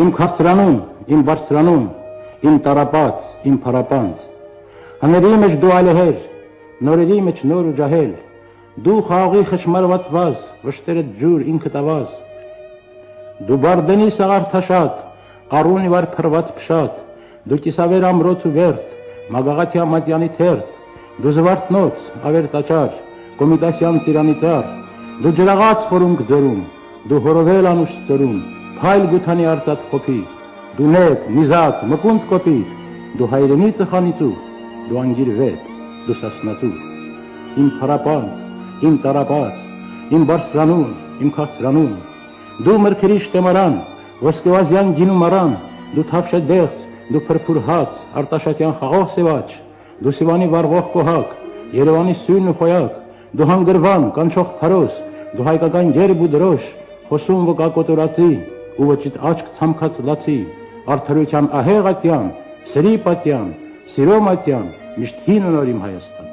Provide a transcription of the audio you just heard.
իմ քաղցրանում, իմ բարձրանում, իմ տարապած, իմ փարապանց։ Հների մեջ դու ալեհեր, նորերի մեջ նոր ու ջահել, դու խաղի խշմարված վազ, վշտերը ջուր ինքդ ավազ։ Դու բարդենի սաղարթաշատ, առունի վար փրված փշատ, դու կիսավեր ամրոց ու վերթ, մագաղաթյա մատյանի թերթ, դու զվարթնոց, ավեր տաճար, կոմիտասյան տիրանի ծար, դու ջրաղաց խորունք ձորում, դու հորովել անուշ ծորում, փայլ գութանի արծաթ խոփի, դու նետ, նիզակ, մկունդ կոպիտ, դու հայրենի ծխանիցու, դու անգիր վետ, դու սասնատու, իմ փարապանց, իմ տարապած, իմ բարձրանում, իմ քաղցրանում, դու մրգերի շտեմարան, ոսկեվազյան գինու մարան, դու թավշե դեղց, դու փրփուր հաց, արտաշատյան խաղող սեվաչ, դու Սիվանի վառվող կոհակ, Երևանի սույն ու խոյակ, դու հանգրվան, կանչող փարոս, դու հայկական երբ ու դրոշ, խոսում վկակոտորածի, ու ոչիտ աչք ցամքած լացի, արդարության ահեղատյան, սրի պատյան, սիրո մատյան, միշտ հին նոր իմ Հայաստան։